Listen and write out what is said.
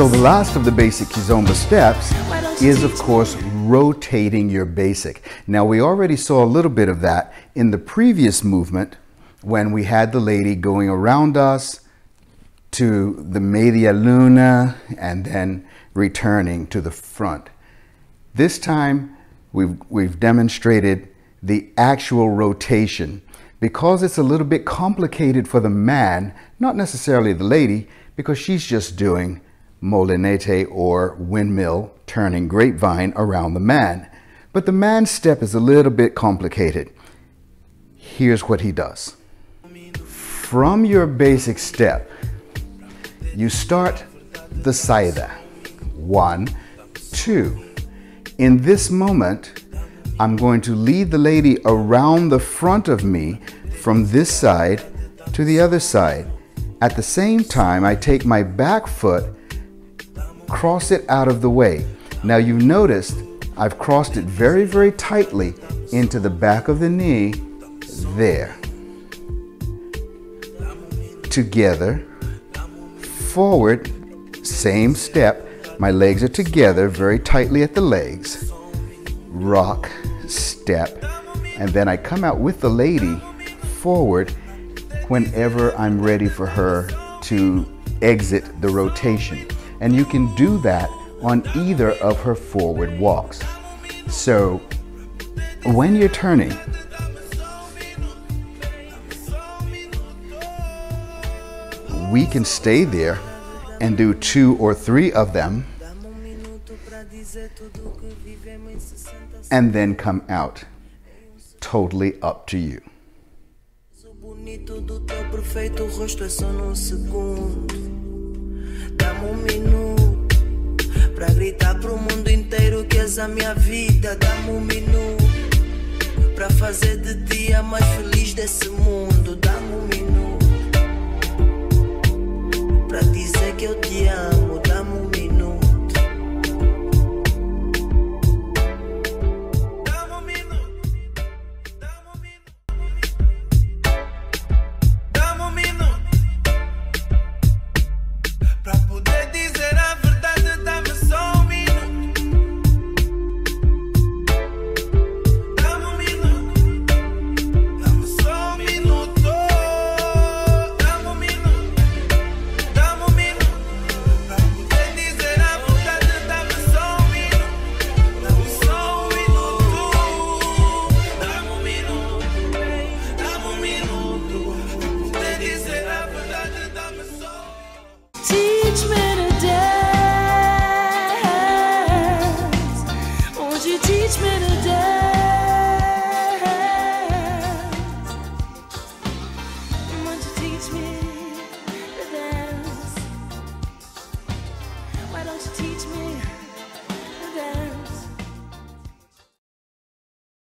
So the last of the basic kizomba steps is of course rotating your basic. Now we already saw a little bit of that in the previous movement when we had the lady going around us to the media luna and then returning to the front. This time we've, we've demonstrated the actual rotation because it's a little bit complicated for the man, not necessarily the lady, because she's just doing molinete or windmill turning grapevine around the man. But the man's step is a little bit complicated. Here's what he does. From your basic step, you start the saida. One, two. In this moment, I'm going to lead the lady around the front of me from this side to the other side. At the same time, I take my back foot, cross it out of the way. Now you've noticed I've crossed it very, very tightly into the back of the knee, there. Together, forward, same step. My legs are together very tightly at the legs. Rock, step, and then I come out with the lady forward whenever I'm ready for her to exit the rotation. And you can do that on either of her forward walks. So when you're turning, we can stay there and do two or three of them and then come out. Totally up to you. A minha vida. Dá-me um minuto para fazer de ti a mais feliz desse mundo. Dá-me um minuto para dizer que eu te amo. to